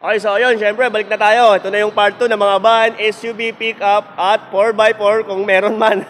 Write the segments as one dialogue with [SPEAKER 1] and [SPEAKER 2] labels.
[SPEAKER 1] Okay, so ayun, syempre, balik na tayo. Ito na yung part 2 ng mga van, SUV, pickup, at 4x4 kung meron man.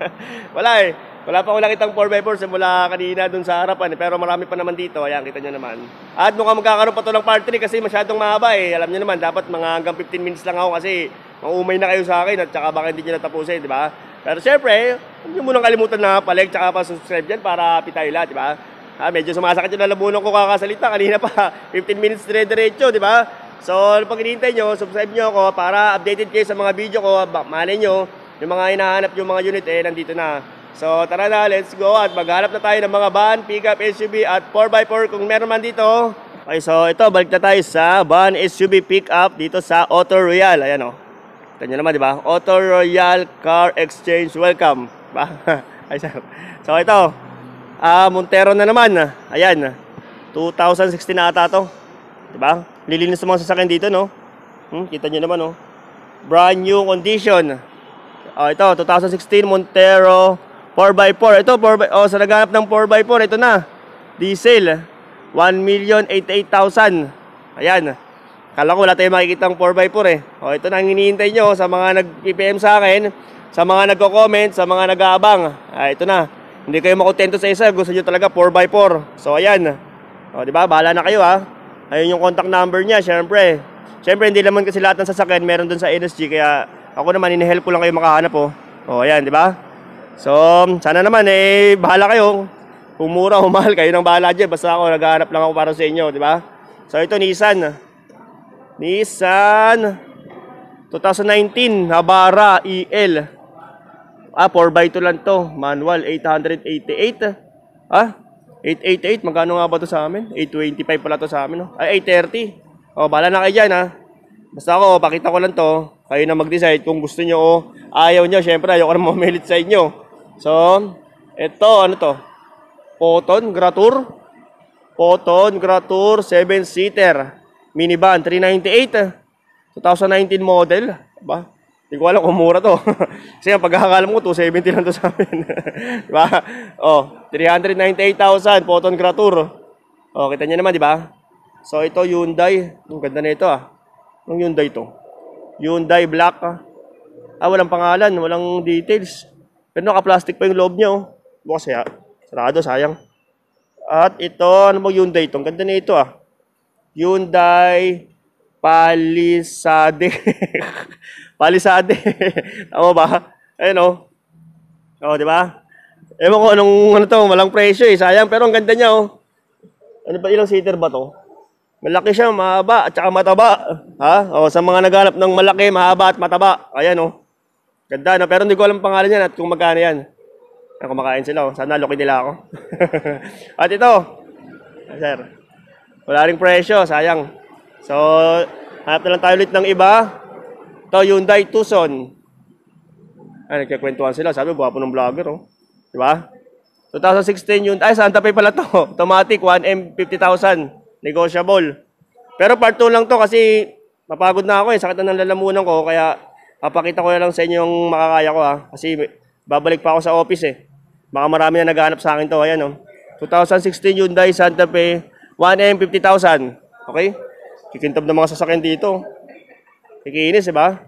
[SPEAKER 1] Wala eh. Wala pa akong nakitang 4x4 simula kanina dun sa harapan eh. Pero marami pa naman dito. Ayan, kita nyo naman. At mukhang magkakaroon pa to ng part 3 kasi masyadong mahaba eh. Alam nyo naman, dapat mga hanggang 15 minutes lang ako kasi maumay na kayo sa akin at saka baka hindi nyo natapusin, di ba? Pero syempre, huwag nyo munang kalimutan na palag tsaka pa subscribe dyan para happy tayo lahat, di ba? Ah, medyo sumasakit yung lalamunan ko kakasalita. Kanina pa, 15 minutes dire-diretso, di ba? So, ano pag hinihintay nyo, subscribe nyo ako para updated kayo sa mga video ko. Malay nyo, yung mga hinahanap yung mga unit, eh, nandito na. So, tara na, let's go at maghanap na tayo ng mga van, pickup, SUV at 4x4 kung meron man dito. Okay, so ito, balik na tayo sa van, SUV, pickup dito sa Auto Royal. Ayan o. Ito nyo naman, di ba? Auto Royal Car Exchange, welcome. Ba? So, ito, Ah, Montero na naman. Ayan. 2016 na ata to. 'Di ba? Lilinis ng mga sasakyan dito, no? Hmm, kita niyo naman, no? Brand new condition. Oh, ito 2016 Montero 4x4. Ito 4x oh, sa naghanap ng 4x4, ito na. Diesel. 1,088,000. Ayan. Kala ko wala tayong makikita ng 4x4 eh. Oh, ito na ang hinihintay nyo sa mga nag-PPM sa akin, sa mga nagko-comment, sa mga nag-aabang. Ah, ito na. Hindi kayo makontento sa isa, gusto nyo talaga 4x4. So ayan. O, di ba? Bahala na kayo ha. Ayun yung contact number niya, syempre. Syempre, hindi naman kasi lahat ng sasakyan meron dun sa NSG, kaya ako naman, inihelp ko lang kayo makahanap po. O, ayan, di ba? So, sana naman, eh, bahala kayo. Kung mura o mahal, kayo nang bahala dyan. Basta ako, naghahanap lang ako para sa inyo, di ba? So, ito, Nissan. Nissan 2019 Navara EL. Ah, 4x2 lang to. Manual, 888. Ah, 888. Magkano nga ba to sa amin? 825 pala to sa amin, no? Ay, 830. O, bala na kayo dyan, ha? Basta ako, pakita ko lang to. Kayo na mag-decide kung gusto nyo o ayaw nyo. Siyempre, ayaw ko na mamilit sa inyo. So, ito, ano to? Poton, Gratur. Poton, Gratur, 7-seater. Minivan, 398. 2019 model. Ba? Hindi ko alam kung mura to. Kasi ang pagkakalam ko, 270 lang to sa amin. di ba? Oh, 398,000, Photon Gratur. Oh, kita niyo naman, di ba? So, ito Hyundai. Ang ganda na ito ah. Anong Hyundai to? Hyundai Black ah. Ah, walang pangalan, walang details. Pero naka-plastic pa yung loob niya oh. Bukas kaya. Sarado, sayang. At ito, ano bang Hyundai to? Ang ganda na ito ah. Hyundai Palisade. Palisade. Tama ba? Ayun oh. Oh, di ba? Ewan ko anong ano to, walang presyo eh. Sayang, pero ang ganda niya oh. Ano ba ilang seater ba to? Malaki siya, mahaba, at saka mataba. Ha? O, sa mga naghanap ng malaki, mahaba at mataba. Ayan oh. Ganda no, pero hindi ko alam pangalan yan at kung magkano yan. Ay, kumakain sila oh. Sana loki nila ako. at ito. Sir. Wala ring presyo, sayang. So, hanap na lang tayo ulit ng iba. Ito, Hyundai Tucson. Ay, nagkakwentuhan sila. Sabi, gwapo ng vlogger, oh. Di ba? 2016 yun. Ay, Santa Fe pala to. Automatic, 1M, 50,000. Negotiable. Pero part 2 lang to kasi mapagod na ako eh. Sakit na ng lalamunan ko. Kaya, papakita ko na lang sa inyo yung makakaya ko ha. Kasi babalik pa ako sa office eh. Baka marami na naghahanap sa akin to. Ayan oh. 2016 Hyundai Santa Fe, 1M, 50,000. Okay? Kikintab ng mga sasakyan dito. Kikinis, di ba?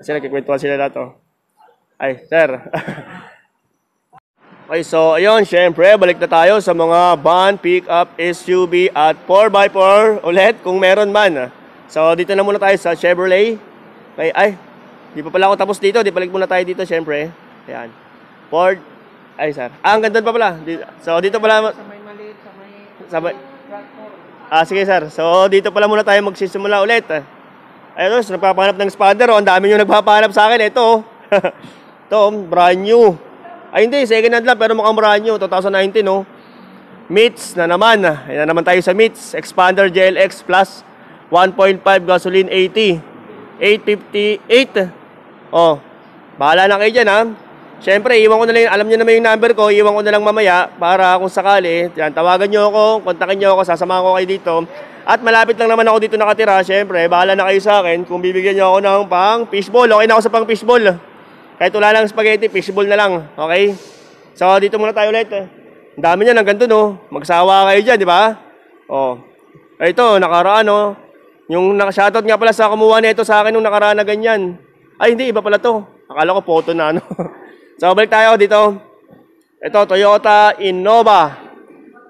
[SPEAKER 1] Kasi nagkikwentuhan sila lahat, oh. Ay, sir. okay, so, ayun, syempre, balik na tayo sa mga van, pick-up, SUV, at 4x4 ulit, kung meron man. So, dito na muna tayo sa Chevrolet. Okay, ay, di pa pala ako tapos dito. Di balik muna tayo dito, syempre. Ayan. Ford. Ay, sir. Ah, ang ganda pa pala. So, dito pala,
[SPEAKER 2] Sa may maliit, sa may
[SPEAKER 1] sa may-. Ah, sige sir. So, dito pala muna tayo magsisimula ulit. Ayun, so, nagpapahanap ng expander. Oh. Ang dami nyo nagpapahanap sa akin. Ito, oh. Ito, oh, brand new. Ay, hindi. Second hand lang, pero mukhang brand new. 2019, oh. Meets na naman. Ayan na naman tayo sa Meets. Expander GLX Plus. 1.5 gasoline 80. 858. Oh, bahala na kayo dyan, ha. Siyempre, iwan ko na lang, alam niyo naman yung number ko, iwan ko na lang mamaya para kung sakali, yan, tawagan niyo ako, kontakin niyo ako, sasamahan ko kayo dito. At malapit lang naman ako dito nakatira, siyempre, bahala na kayo sa akin kung bibigyan niyo ako ng pang fishball. Okay na ako sa pang fishball. Kahit wala lang spaghetti, fishball na lang. Okay? So, dito muna tayo ulit. Ang dami niyan, hanggang doon, oh. Magsawa kayo dyan, di ba? Oh. Ito, nakaraan, oh. Yung naka-shoutout nga pala sa kumuha nito sa akin nung nakaraan na ganyan. Ay, hindi, iba pala to. Akala ko photo na ano. so, balik tayo dito. Ito, Toyota Innova.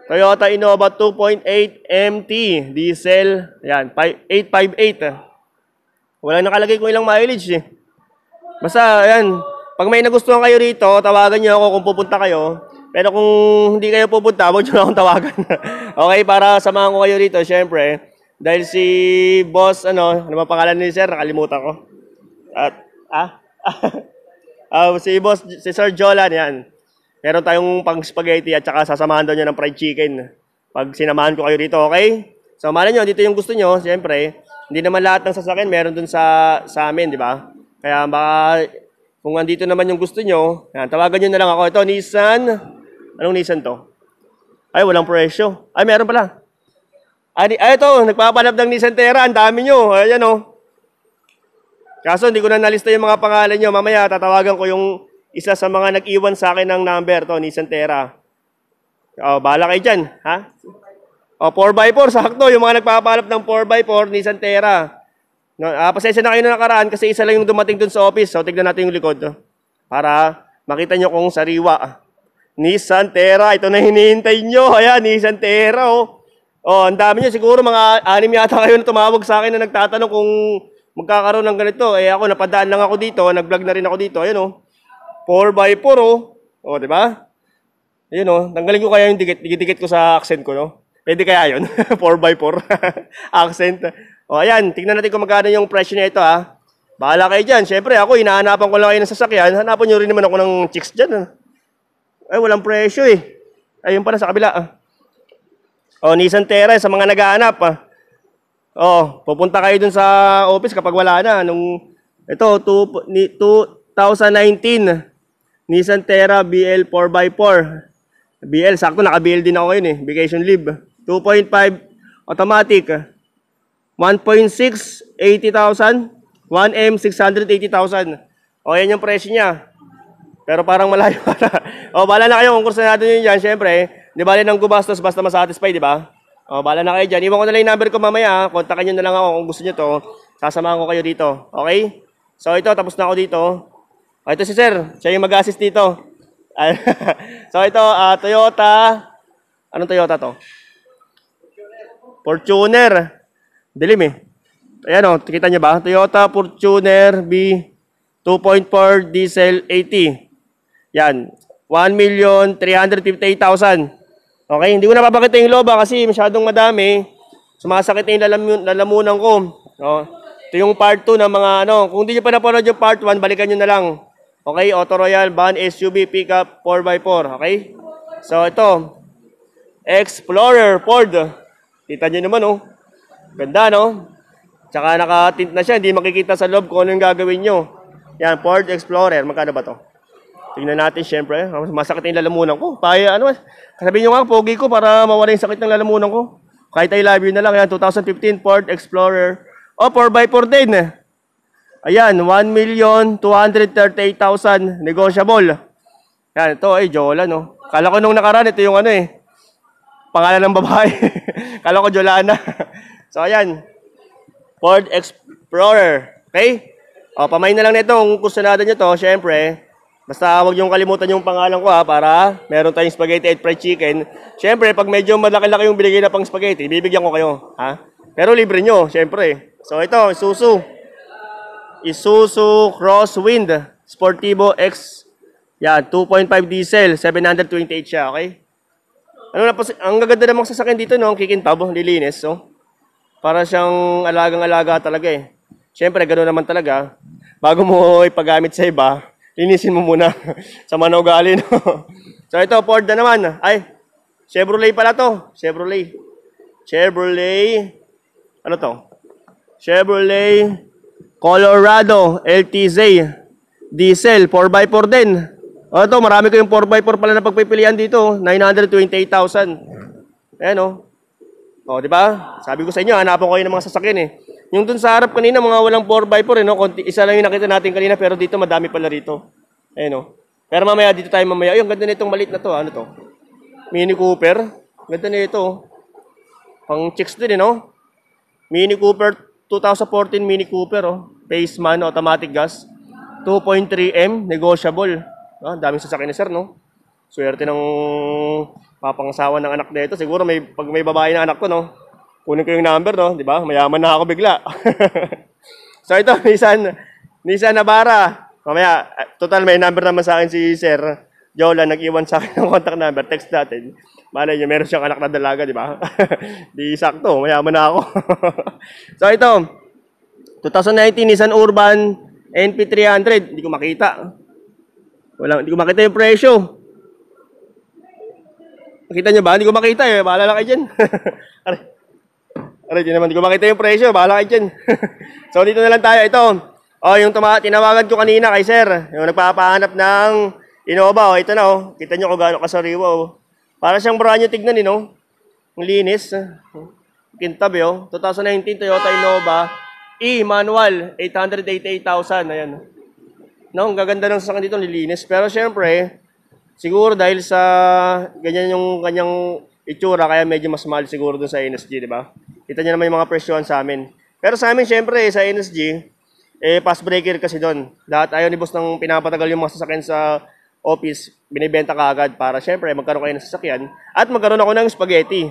[SPEAKER 1] Toyota Innova 2.8 MT diesel. Ayan, 858. Wala nakalagay kung ilang mileage eh. Basta, ayan, pag may nagustuhan kayo rito, tawagan niyo ako kung pupunta kayo. Pero kung hindi kayo pupunta, huwag niyo na akong tawagan. okay, para samahan ko kayo rito, syempre. Dahil si boss, ano, ano ba pangalan ni sir? Nakalimutan ko. At, ah? uh, si boss, si Sir Jolan, yan. Meron tayong pang spaghetti at saka sasamahan daw niya ng fried chicken. Pag sinamahan ko kayo dito, okay? So, malay nyo, dito yung gusto nyo, siyempre. Hindi naman lahat ng sasakyan meron dun sa, sa amin, di ba? Kaya baka kung andito naman yung gusto nyo, yan, tawagan nyo na lang ako. Ito, Nissan. Anong Nissan to? Ay, walang presyo. Ay, meron pala. Ay, ay ito, nagpapanap ng Nissan Terra. Ang dami nyo. Ayan, oh. Kaso, hindi ko na nalista yung mga pangalan nyo. Mamaya, tatawagan ko yung isa sa mga nag-iwan sa akin ng number to, Nissan Terra. Oh, bahala kayo dyan, ha? Oh, 4x4, sakto. Yung mga nagpapalap ng 4x4, Nissan Terra. No, ah, pasensya na kayo na nakaraan kasi isa lang yung dumating dun sa office. So, tignan natin yung likod. No? Para makita nyo kung sariwa. Nissan Terra, ito na hinihintay nyo. Ayan, Nissan Terra, oh. Oh, ang dami nyo. Siguro mga anim yata kayo na tumawag sa akin na nagtatanong kung magkakaroon ng ganito. Eh ako, napadaan lang ako dito. Nag-vlog na rin ako dito. Ayan, oh. 4x4, oh. Oh, di ba? Ayun, oh. Tanggalin ko kaya yung dikit, dikit ko sa accent ko, no? Pwede kaya yun? 4x4 accent. O ayan, tingnan natin kung magkano yung presyo nito ha. Bahala kayo dyan. Siyempre ako, hinahanapan ko lang kayo ng sasakyan. Hanapan nyo rin naman ako ng chicks dyan. Ha? Ay, walang presyo eh. Ayun pala sa kabila. Ah. O, Nissan Terra sa mga naghahanap. Ah. O, pupunta kayo dun sa office kapag wala na. Nung, ito, two, ni, 2019. Nissan Terra BL 4x4. BL, sakto naka-BL din ako yun eh. Vacation leave. 2.5 automatic. 1.6, 80,000. 1M, 680,000. O, yan yung presyo niya. Pero parang malayo o, bala na kayo kung kursanado nyo yan, syempre. Di bali nang gubastos basta masatisfy, di ba? O, bala na kayo dyan. Iwan ko na lang yung number ko mamaya. Kontakin nyo na lang ako kung gusto nyo to. Sasamahan ko kayo dito. Okay? So, ito, tapos na ako dito. O, ito si sir. Siya yung mag-assist dito. so, ito, uh, Toyota. Anong Toyota to? Fortuner. Dilim eh. Ayan o, oh, kita niyo ba? Toyota Fortuner B 2.4 diesel 80. Yan. 1,358,000. Okay, hindi ko na papakita yung loba kasi masyadong madami. Sumasakit na yung lalam lalamunan ko. No? Ito yung part 2 ng mga ano. Kung hindi nyo pa napanood yung part 1, balikan nyo na lang. Okay, Auto Royal, van, SUV, pickup, 4x4. Okay? So, ito. Explorer Ford. Kita nyo naman, oh. Ganda, no? Tsaka naka-tint na siya, hindi makikita sa loob kung ano yung gagawin nyo. Yan, Ford Explorer. Magkano ba to? Tingnan natin, syempre. Masakit yung lalamunan ko. Paya, ano, sabihin nyo nga, pogi ko para mawala yung sakit ng lalamunan ko. Kahit I love you na lang. Yan, 2015 Ford Explorer. O, oh, 4x4 din. Ayan, 1,238,000 negotiable. Yan, ito ay Jola, no? Kala ko nung nakaraan, ito yung ano eh. Pangalan ng babae. Kala ko Jolana. So, ayan. Ford Explorer. Okay? O, pamain na lang nito kung kusunada nyo to. Siyempre, basta huwag yung kalimutan yung pangalan ko ha, para meron tayong spaghetti at fried chicken. Siyempre, pag medyo malaki-laki yung binigay na pang spaghetti, bibigyan ko kayo. Ha? Pero libre nyo, siyempre. So, ito, Isuzu. Isuzu Crosswind Sportivo X. Yan, 2.5 diesel, 728 siya, okay? Ano na po, ang gaganda namang sasakyan dito, no? Ang kikintab, lilinis, so. Para siyang alagang-alaga talaga eh. Siyempre, gano'n naman talaga. Bago mo ipagamit sa iba, linisin mo muna sa manugali. No? so ito, Ford na naman. Ay, Chevrolet pala to. Chevrolet. Chevrolet. Ano to? Chevrolet Colorado LTZ. Diesel, 4x4 din. O ito, marami ko yung 4x4 pala na pagpipilian dito. 928,000. Ayan o. Oh. O, di ba? Sabi ko sa inyo, hanapan ko kayo mga sasakyan eh. Yung dun sa harap kanina, mga walang 4x4 eh, no? Konti, isa lang yung nakita natin kanina, pero dito madami pala rito. Eh, no? Pero mamaya, dito tayo mamaya. Ay, ang ganda nitong malit na to. Ano to? Mini Cooper. Ganda nito. Pang chicks din eh, no? Mini Cooper 2014 Mini Cooper oh. Paceman automatic gas. 2.3M negotiable. Ah, daming sasakyan ni sir no. Swerte ng papangasawa ng anak nito. Siguro may pag may babae na anak ko no. Kunin ko yung number no, di ba? Mayaman na ako bigla. so ito Nissan Nissan Navara. Mamaya, eh, total may number naman sa akin si Sir Jola, nag-iwan sa akin ng contact number, text natin. Malay niyo, meron siyang anak na dalaga, di ba? di sakto, mayaman na ako. so ito, 2019 Nissan Urban NP300, hindi ko makita. Wala, hindi ko makita yung presyo. Nakita niyo ba? Hindi ko makita eh. Bahala lang kayo dyan. Aray. Di naman. Hindi ko makita yung presyo. Bahala kayo dyan. so, dito na lang tayo. Ito. Oh, yung tuma tinawagan ko kanina kay sir. Yung nagpapahanap ng Innova. Oh, ito na oh. Kita niyo kung gaano kasariwa oh. Para siyang brand new tignan eh, no? Ang linis. Kintab eh, oh. 2019 Toyota Innova. E, manual. 888,000. Ayan. No, ang gaganda ng sasakyan dito, nilinis. Pero syempre, siguro dahil sa ganyan yung kanyang itsura, kaya medyo mas mahal siguro dun sa NSG, di ba? Kita niyo naman yung mga presyon sa amin. Pero sa amin, syempre, sa NSG, eh, fast breaker kasi doon. Lahat ayaw ni boss nang pinapatagal yung mga sasakyan sa office, binibenta ka agad para syempre magkaroon kayo ng sasakyan at magkaroon ako ng spaghetti.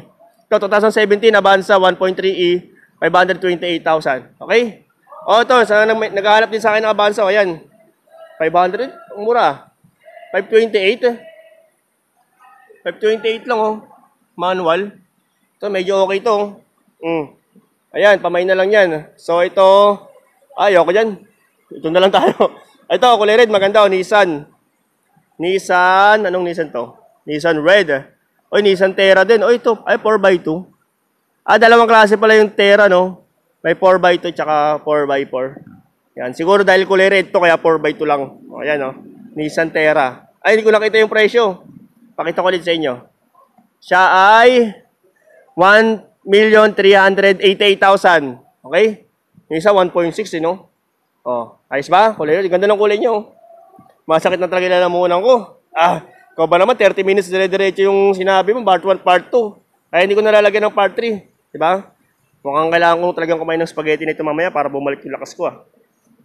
[SPEAKER 1] Ito, 2017, Avanza 1.3E, 528,000. Okay? O, ito, sa nag naghahanap din sa akin ng Avanza, o yan. 500? Ang mura. 528. 528 lang, oh. Manual. Ito, medyo okay to. Mm. Ayan, pamay na lang yan. So, ito, ayoko dyan. Ito na lang tayo. Ito, kulay red, maganda, oh, Nissan. Nissan, anong Nissan to? Nissan Red. Oy, Nissan Terra din. Oy, ito, ay 4x2. Ah, dalawang klase pala yung Terra, no? May 4x2 tsaka 4x4. Yan, siguro dahil kulay red to, kaya 4x2 lang. O, ayan, oh. Nissan Terra. Ay, hindi ko nakita yung presyo. Pakita ko ulit sa inyo. Siya ay 1,388,000. Okay? Yung isa 1.6, eh, no? Oh, ayos ba? Kulay red. Ganda ng kulay nyo. Masakit na talaga lalamunan ko. Ah, ikaw ba naman 30 minutes dire-diretso yung sinabi mo, part 1, part 2. Ay, hindi ko nalalagyan ng part 3. Di ba? Mukhang kailangan ko talagang kumain ng spaghetti nito mamaya para bumalik yung lakas ko. Ah.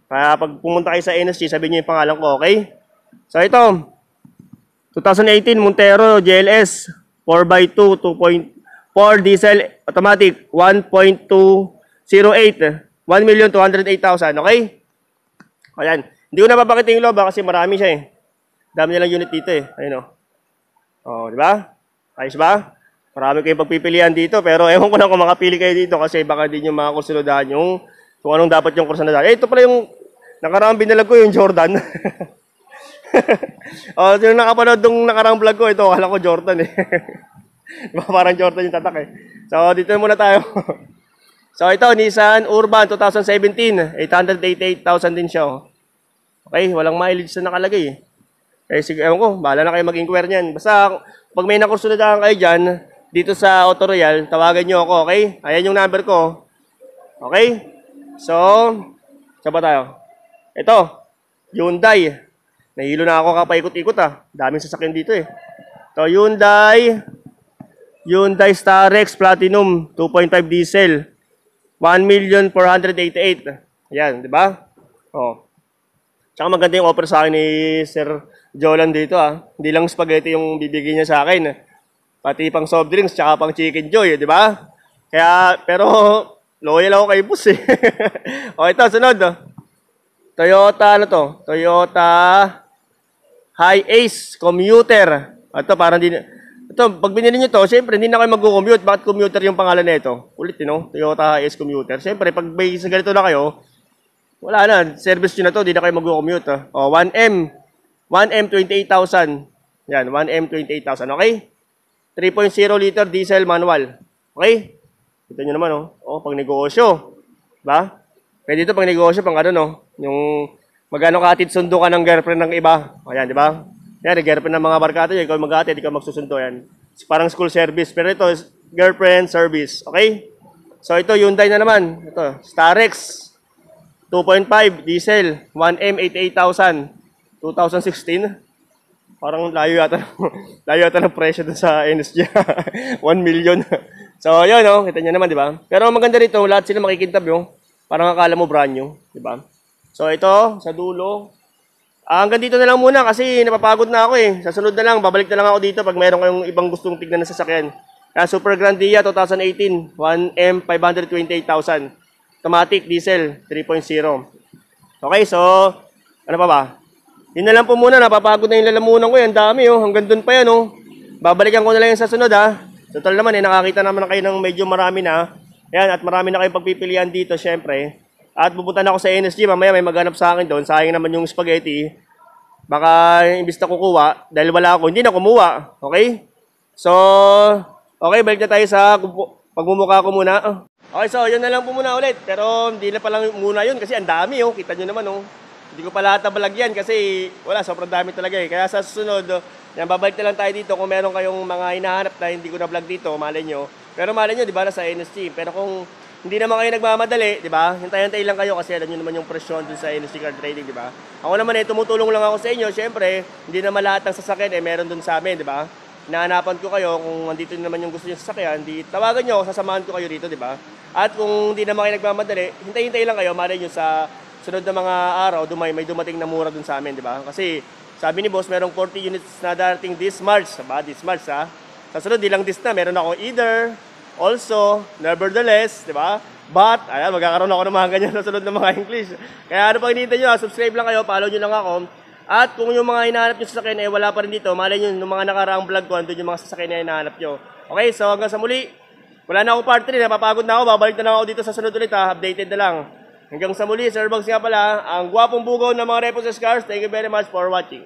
[SPEAKER 1] Kaya pag pumunta kayo sa NSG, sabihin niyo yung pangalan ko, okay? So ito, 2018 Montero GLS 4x2 2.4 diesel automatic 1.208 1,208,000 okay? Ayan. Hindi ko napapakita yung loob ah, kasi marami siya eh. Dami nilang unit dito eh. Ayun. Oh. oh, di ba? Ayos ba? Marami kayong pagpipilian dito pero ewan ko lang kung makapili kayo dito kasi baka di nyo makakonsuladahan yung kung anong dapat yung kursunadahan. Eh, ito pala yung nakaraang binalag ko yung Jordan. oh, yung nakapanood nung nakaraang vlog ko, ito, akala ko Jordan eh. diba, parang Jordan yung tatak eh. So, dito muna tayo. so, ito, Nissan Urban 2017. 888,000 din siya. oh. Okay, walang mileage na nakalagay eh. Eh, sige, ewan ko, bahala na kayo mag-inquire niyan. Basta, pag may nakursunadahan kayo dyan, dito sa Auto Royal, tawagan nyo ako, okay? Ayan yung number ko. Okay? So, saan tayo? Ito, Hyundai. Nahilo na ako kapaikot-ikot ah. Daming sasakyan dito eh. Ito, Hyundai. Hyundai Starex Platinum 2.5 diesel. 1,488,000. Ayan, di ba? Oh. Tsaka maganda yung offer sa akin ni Sir Jolan dito ah. Hindi lang spaghetti yung bibigyan niya sa akin. Pati pang soft drinks, tsaka pang chicken joy, di ba? Kaya, pero loyal ako kay boss eh. o ito, sunod. Oh. Toyota, ano to? Toyota High Ace Commuter. Ito, parang din... Ito, pag binili nyo to, siyempre, hindi na kayo mag-commute. Bakit commuter yung pangalan nito? Ulit, you know? Toyota Ace Commuter. Siyempre, pag may sa ganito na kayo, wala na. Service nyo na to, hindi na kayo mag-commute. Oh. O, 1M. 1M, 28,000. Yan, 1M, 28,000. Okay? 3.0 liter diesel manual. Okay? Kita nyo naman, oh. Oh, pag negosyo. Ba? Pwede ito pag negosyo, pang ano, no? Yung magano katid sundo ka ng girlfriend ng iba. O yan, di ba? Yan, girlfriend ng mga barkada, ikaw magkatid, ikaw magsusundo yan. Parang school service. Pero ito, is girlfriend service. Okay? So ito, Hyundai na naman. Ito, Starex. 2.5 diesel. 1M, 88,000. 2016. Parang layo yata, layo yata ng presyo dun sa NSG. 1 million. So, yun, no? Kita nyo naman, di ba? Pero maganda rito, lahat sila makikintab yung parang akala mo brand new, di ba? So, ito, sa dulo. Ah, hanggang dito na lang muna kasi napapagod na ako eh. Sa sunod na lang, babalik na lang ako dito pag meron kayong ibang gustong tignan na sasakyan. Kaya Super Grandia 2018, 1M 528,000. Automatic diesel 3.0. Okay, so ano pa ba? Yun na lang po muna, napapagod na yung lalamunan ko, eh. ang dami oh, hanggang doon pa yan oh. Babalikan ko na lang yung sa sunod ha. Total naman eh, nakakita naman kayo ng medyo marami na. Yan, at marami na kayong pagpipilian dito, syempre. At pupunta na ako sa NSG, mamaya may maghanap sa akin doon. Sayang naman yung spaghetti. Baka imbis na kukuha, dahil wala ako, hindi na kumuha. Okay? So, okay, balik na tayo sa pagmumukha ko muna. Okay, so yun na lang po muna ulit. Pero hindi na palang muna yun kasi ang dami oh. Kita nyo naman oh. Hindi ko pa lahat nabalagyan kasi wala, sobrang dami talaga eh. Kaya sa susunod, oh, yan, babalik na lang tayo dito kung meron kayong mga hinahanap na hindi ko na-vlog dito, malay nyo. Pero malay nyo, di ba, nasa NST. Pero kung hindi naman kayo nagmamadali, di ba? Hintay-hintay lang kayo kasi alam nyo naman yung presyon dun sa NST card trading, di ba? Ako naman eh, tumutulong lang ako sa inyo. Siyempre, hindi naman lahat ng sasakyan eh, meron dun sa amin, di ba? Naanapan ko kayo kung andito naman yung gusto nyo sasakyan, di tawagan nyo, sasamahan ko kayo dito, di ba? At kung hindi naman kayo nagmamadali, hintay-hintay lang kayo, malay nyo sa sunod na mga araw, dumay, may dumating na mura dun sa amin, di ba? Kasi sabi ni boss, merong 40 units na darating this March. Ba, this March ha? Sa sunod, di lang this na, meron ako either, also, nevertheless, di ba? But, ayan, magkakaroon ako ng mga ganyan sa sunod ng mga English. Kaya ano pa hinihintay nyo, ha? subscribe lang kayo, follow nyo lang ako. At kung yung mga hinahanap nyo sa sasakyan eh wala pa rin dito, malay nyo, yung mga nakaraang vlog ko, andun yung mga sasakyan na hinahanap nyo. Okay, so hanggang sa muli, wala na ako part 3, napapagod na ako, babalik na lang ako dito sa sunod ulit ha, updated na lang. Hanggang sa muli, Sir Bugs nga pala, ang gwapong bugaw ng mga Reposes Cars. Thank you very much for watching.